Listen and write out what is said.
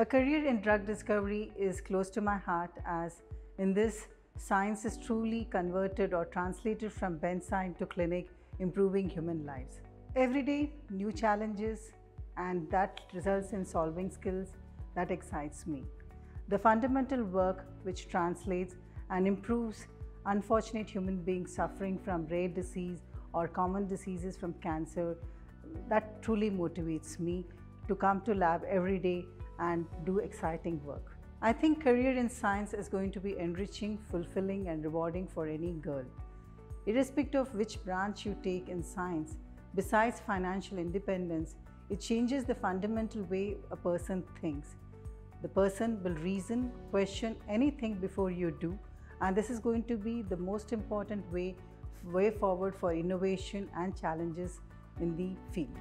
A career in drug discovery is close to my heart as in this, science is truly converted or translated from bedside to clinic, improving human lives. Every day, new challenges, and that results in solving skills that excites me. The fundamental work which translates and improves unfortunate human beings suffering from rare disease or common diseases from cancer, that truly motivates me to come to lab every day and do exciting work. I think career in science is going to be enriching, fulfilling and rewarding for any girl. Irrespective of which branch you take in science, besides financial independence, it changes the fundamental way a person thinks. The person will reason, question anything before you do, and this is going to be the most important way, way forward for innovation and challenges in the field.